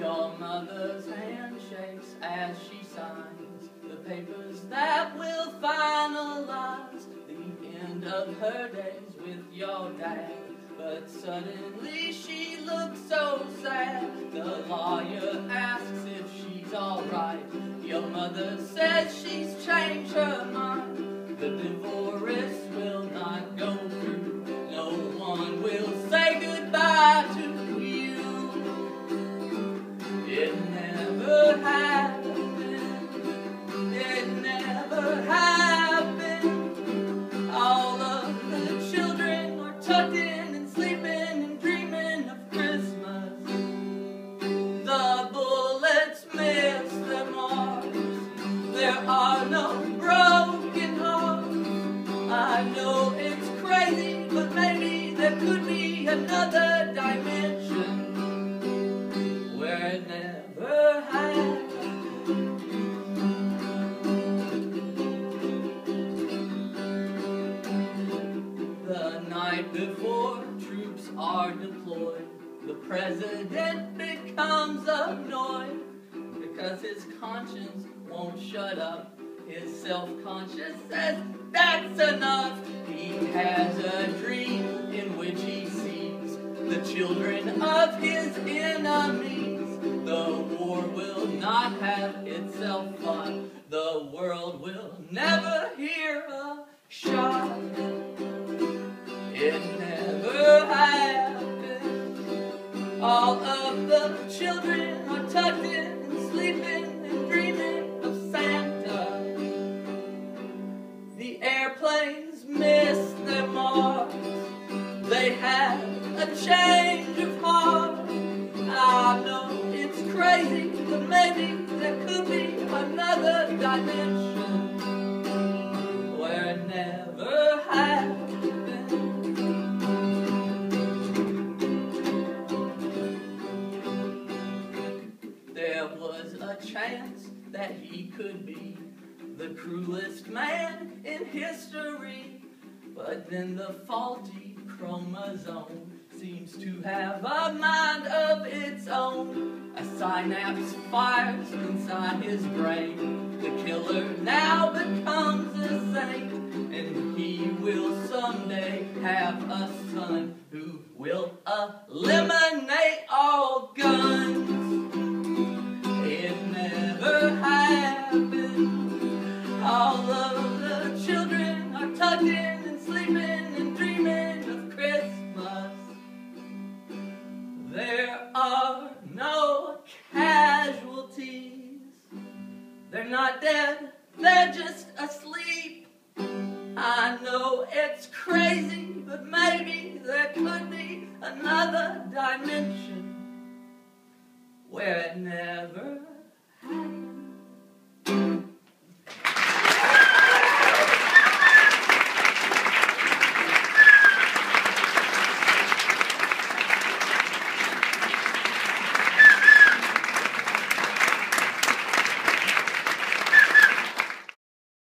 Your mother's hand shakes as she signs the papers that will finalize the end of her days with your dad. But suddenly she looks so sad. The lawyer asks if she's alright. Your mother says she's changed her mind. The divorce will not go I know it's crazy, but maybe there could be another dimension where it never happened. The night before troops are deployed, the president becomes annoyed because his conscience won't shut up. His self-conscious says that's enough. He has a dream in which he sees the children of his enemies. The war will not have itself fought. The world will never hear marks. They had a change of heart. I know it's crazy, but maybe there could be another dimension where it never happened. There was a chance that he could be the cruelest man in history. But then the faulty chromosome seems to have a mind of its own. A synapse fires inside his brain. The killer now becomes a saint. And he will someday have a son who will eliminate all guns. Not dead, they're just asleep. I know it's crazy, but maybe there could be another dimension where it never